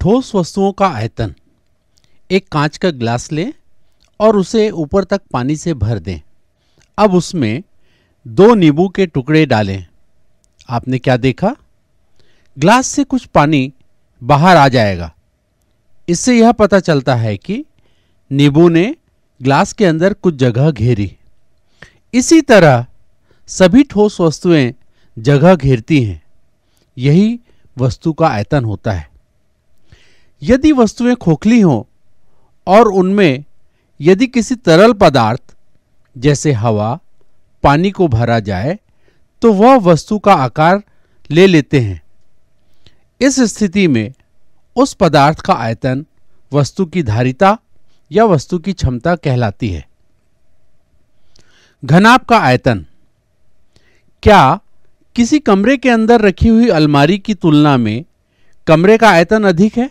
ठोस वस्तुओं का आयतन। एक कांच का ग्लास लें और उसे ऊपर तक पानी से भर दें। अब उसमें दो नींबू के टुकड़े डालें। आपने क्या देखा? ग्लास से कुछ पानी बाहर आ जाएगा। इससे यह पता चलता है कि नींबू ने ग्लास के अंदर कुछ जगह घेरी। इसी तरह सभी ठोस वस्तुएँ जगह घेरती हैं। यही वस्तु का आयतन होता है। यदि वस्तुएँ खोखली हों और उनमें यदि किसी तरल पदार्थ, जैसे हवा, पानी को भरा जाए तो वह वस्तु का आकार ले लेते हैं। इस स्थिति में उस पदार्थ का आयतन वस्तु की धारिता या वस्तु की क्षमता कहलाती है। घनाप का आयतन। क्या किसी कमरे के अंदर रखी हुई अलमारी की तुलना में कमरे का आयतन अधिक है?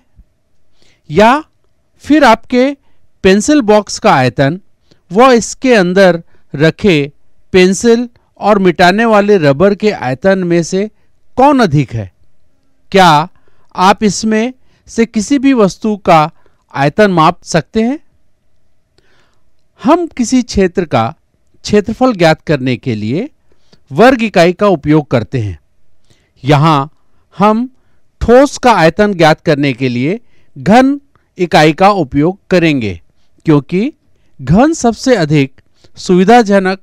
या फिर आपके पेंसिल बॉक्स का आयतन, व इसके अंदर रखे पेंसिल और मिटाने वाले रबर के आयतन में से कौन अधिक है? क्या आप इसमें से किसी भी वस्तु का आयतन माप सकते हैं? हम किसी क्षेत्र का क्षेत्रफल ज्ञात करने के लिए वर्ग इकाई का उपयोग करते हैं। यहाँ हम ठोस का आयतन ज्ञात करने के लिए घन इकाई का उपयोग करेंगे, क्योंकि घन सबसे अधिक सुविधाजनक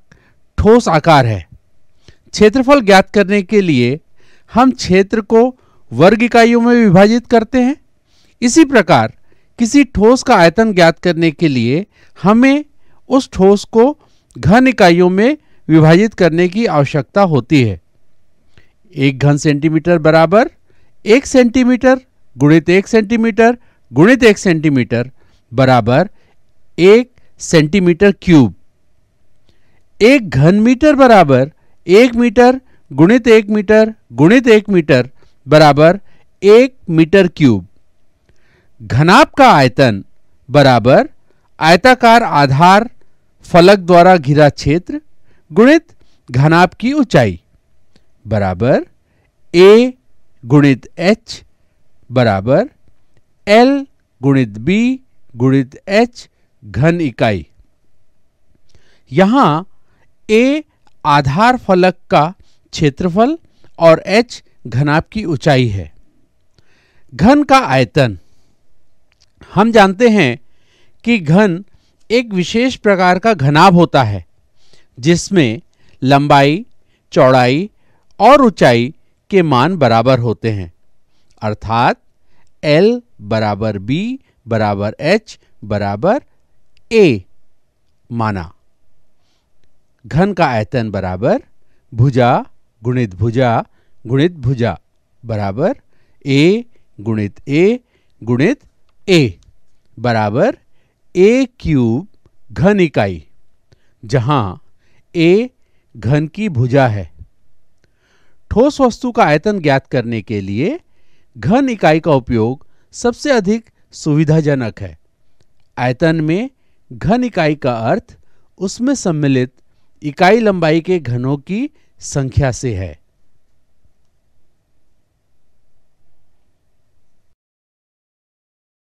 ठोस आकार है। क्षेत्रफल ज्ञात करने के लिए हम क्षेत्र को वर्ग इकाइयों में विभाजित करते हैं। इसी प्रकार, किसी ठोस का आयतन ज्ञात करने के लिए हमें उस ठोस को घन इकाइयों में विभाजित करने की आवश्यकता होती है। एक घन सेंटीमीटर बराबर एक सेंटीमीटर गुणित एक सेंटीमीटर, गुणित एक सेंटीमीटर बराबर एक सेंटीमीटर क्यूब। एक घन मीटर बराबर एक मीटर, गुणित एक मीटर, गुणित एक मीटर बराबर एक मीटर क्यूब। घनाप का आयतन बराबर आयताकार आधार फलक द्वारा घिरा क्षेत्र गुणित घनाप की ऊंचाई बराबर ए गुणित एच बराबर एल गुणित बी गुणित एच घन इकाई। यहाँ ए आधार फलक का क्षेत्रफल और एच घनाप की ऊंचाई है। घन का आयतन। हम जानते हैं कि घन एक विशेष प्रकार का घनाभ होता है, जिसमें लंबाई, चौड़ाई और ऊंचाई के मान बराबर होते हैं। अर्थात L बराबर बी बराबर एच बराबर ए माना। घन का आयतन बराबर भुजा गुणित भुजा गुणित भुजा बराबर ए गुणित ए गुणित ए बराबर ए क्यूब घन इकाई, जहाँ ए घन की भुजा है। ठोस वस्तु का आयतन ज्ञात करने के लिए घन इकाई का उपयोग सबसे अधिक सुविधाजनक है। आयतन में घन इकाई का अर्थ उसमें सम्मिलित इकाई लंबाई के घनों की संख्या से है।